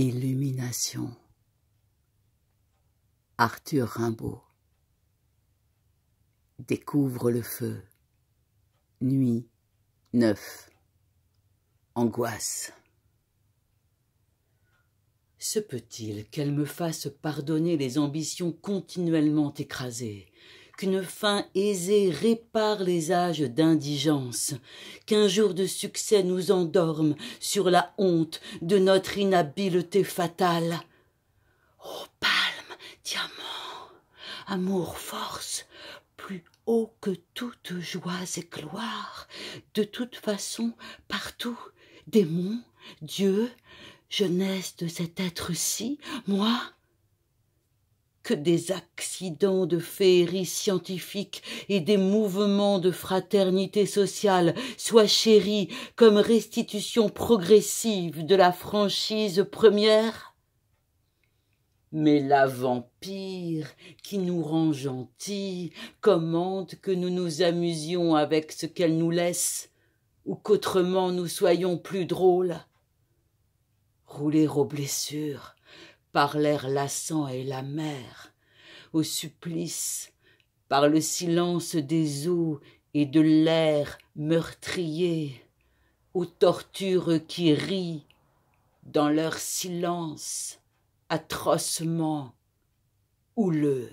Illumination. Arthur Rimbaud. Découvre le feu. Nuit. Neuf. Angoisse. Se peut-il qu'elle me fasse pardonner les ambitions continuellement écrasées, qu'une fin aisée répare les âges d'indigence, qu'un jour de succès nous endorme sur la honte de notre inhabileté fatale. Ô palme, diamant, amour, force, plus haut que toutes joies et gloires, de toute façon, partout, démon, Dieu, jeunesse de cet être-ci, moi, que des accidents de féerie scientifique et des mouvements de fraternité sociale soient chéris comme restitution progressive de la franchise première? Mais la vampire qui nous rend gentils commande que nous nous amusions avec ce qu'elle nous laisse ou qu'autrement nous soyons plus drôles. Rouler aux blessures par l'air lassant et la mer, au supplice, par le silence des eaux et de l'air meurtrier, aux tortures qui rient dans leur silence atrocement houleux.